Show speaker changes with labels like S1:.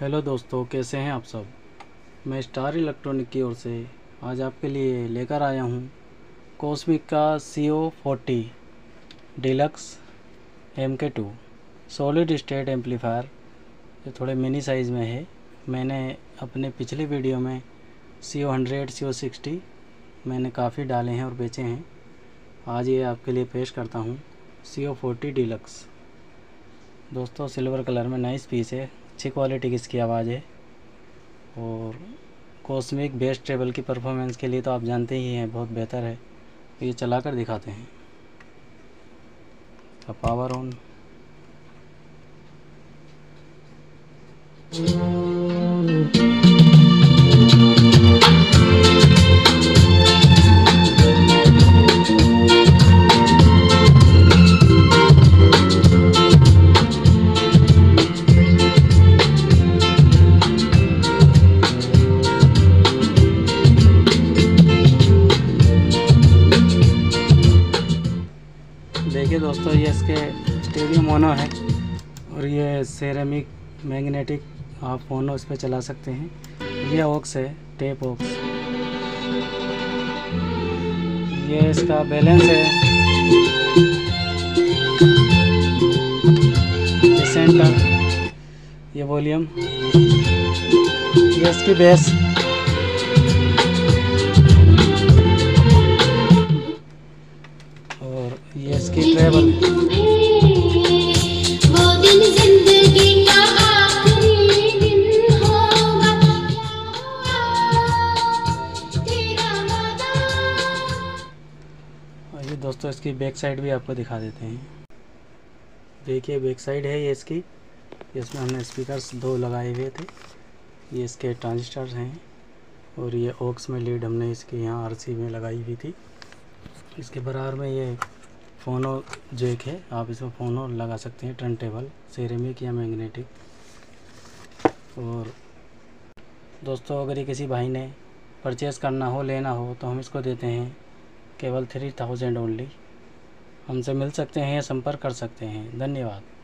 S1: Hello दोस्तों, कैसे हैं आप सब? मैं स्टार इलेक्ट्रॉनिक की ओर से आज आपके लिए लेकर आया हूँ कॉस्मिक का C O forty deluxe M K two solid state amplifier ये थोड़े मिनी साइज़ में है। मैंने अपने पिछले वीडियो में सी ओ हंड्रेड सी ओ सिक्सटी मैंने काफ़ी डाले हैं और बेचे हैं। आज ये आपके लिए पेश करता हूँ सी ओ फोर्टी डिलक्स दोस्तों, सिल्वर कलर में नाइस पीस है। अच्छी क्वालिटी की इसकी आवाज़ है। और कॉस्मिक बेस्ट ट्रेबल की परफॉर्मेंस के लिए तो आप जानते ही हैं, बहुत बेहतर है। तो ये चला कर दिखाते हैं। पावर ऑन देखिए दोस्तों, ये इसके स्टेडियम मोनो है और ये सेरेमिक मैग्नेटिक आप मोनो इस पर चला सकते हैं। ये ऑक्स है टेप ऑक्स ये इसका बैलेंस है। ये सेंटर ये वॉल्यूम ये इसकी बेस ट्रेवल
S2: का
S1: ये दोस्तों, इसकी बैक साइड भी आपको दिखा देते हैं। देखिए बैक साइड है ये इसकी। इसमें हमने स्पीकर्स दो लगाए हुए थे। ये इसके ट्रांजिस्टर्स हैं और ये ओक्स में लीड हमने इसके यहाँ आरसी में लगाई हुई थी। इसके बराबर में ये फ़ोनो जेक है, आप इसमें फ़ोनो लगा सकते हैं टर्न टेबल, सेरेमिक या मैग्नेटिक। और दोस्तों, अगर ये किसी भाई ने परचेज़ करना हो, लेना हो तो हम इसको देते हैं केवल थ्री थाउज़ेंड ओनली। हमसे मिल सकते हैं या संपर्क कर सकते हैं। धन्यवाद।